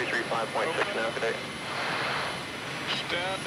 Three, three, five, point six. now today. Stand